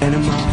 and.